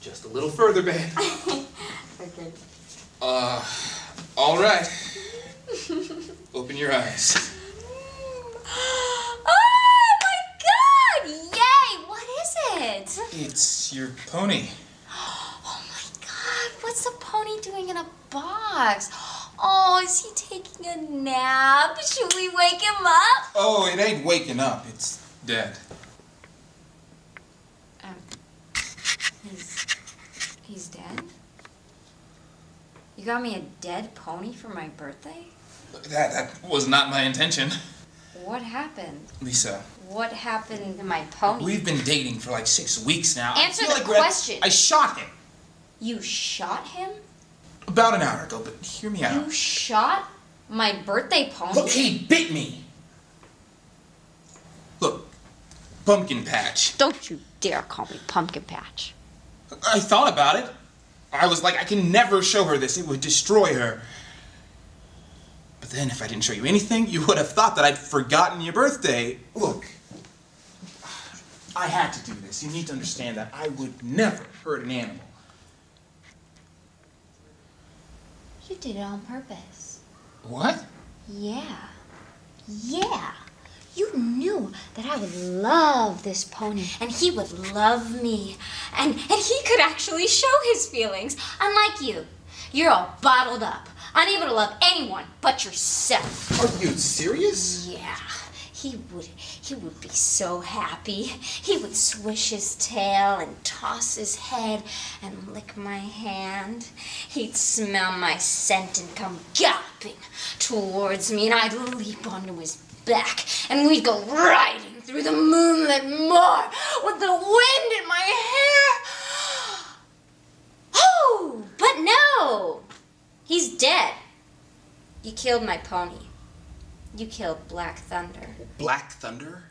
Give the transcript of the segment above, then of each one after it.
Just a little further, babe. Okay. Uh, all right. Open your eyes. Oh my god! Yay! What is it? It's your pony. Oh my god, what's a pony doing in a box? Oh, is he taking a nap? Should we wake him up? Oh, it ain't waking up. It's dead. Um, he's he's dead. You got me a dead pony for my birthday? That that was not my intention. What happened? Lisa, What happened to my pony? we've been dating for like six weeks now. I Answer the like question. I shot him You shot him? about an hour ago, but hear me out. You shot my birthday pony? Look, he bit me. Look, pumpkin patch. Don't you dare call me Pumpkin Patch. I thought about it. I was like, I can never show her this. It would destroy her. But then, if I didn't show you anything, you would have thought that I'd forgotten your birthday. Look, I had to do this. You need to understand that I would never hurt an animal. You did it on purpose. What? Yeah. Yeah. You knew that I would love this pony and he would love me. And and he could actually show his feelings. Unlike you. You're all bottled up, unable to love anyone but yourself. Are you serious? Yeah. He would he would be so happy. He would swish his tail and toss his head and lick my hand. He'd smell my scent and come galloping towards me and I'd leap onto his back and we'd go riding through the moonlit moor with the wind in my hair. Oh, but no. He's dead. You killed my pony. You killed Black Thunder. Black Thunder?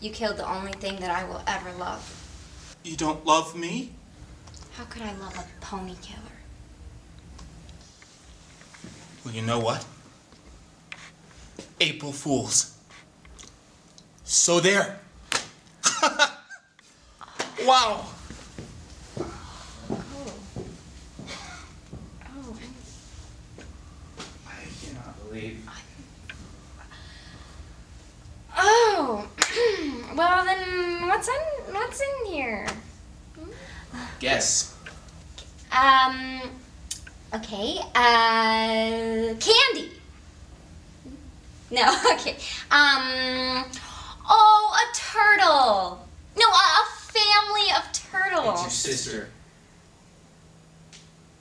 You killed the only thing that I will ever love. You don't love me? How could I love a pony killer? Well, you know what? April Fools. So there. wow. Oh. Oh. I cannot believe. Oh. Well then, what's in what's in here? Guess. Um. Okay. Uh. Candy. No. Okay. Um. Oh, a turtle. No, a, a family of turtles. It's your sister.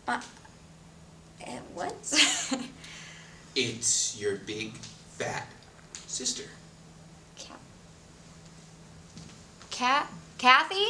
Uh, uh, what? It's your big, fat sister. Cat. Kathy?